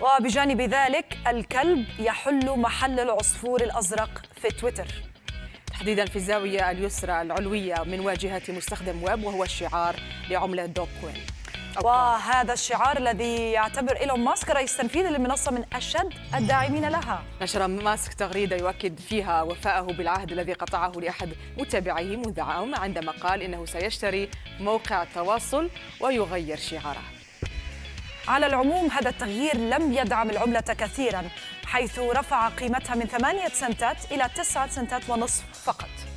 وبجانب ذلك الكلب يحل محل العصفور الأزرق في تويتر. تحديدا في الزاوية اليسرى العلوية من واجهة مستخدم ويب وهو الشعار لعملة دوج كوين وهذا الشعار الذي يعتبر إيلون ماسك رئيس تنفيذي للمنصة من أشد الداعمين لها. نشر ماسك تغريدة يؤكد فيها وفاءه بالعهد الذي قطعه لأحد متابعيه منذ عام عندما قال إنه سيشتري موقع التواصل ويغير شعاره. على العموم هذا التغيير لم يدعم العملة كثيرا حيث رفع قيمتها من ثمانية سنتات إلى تسعة سنتات ونصف فقط.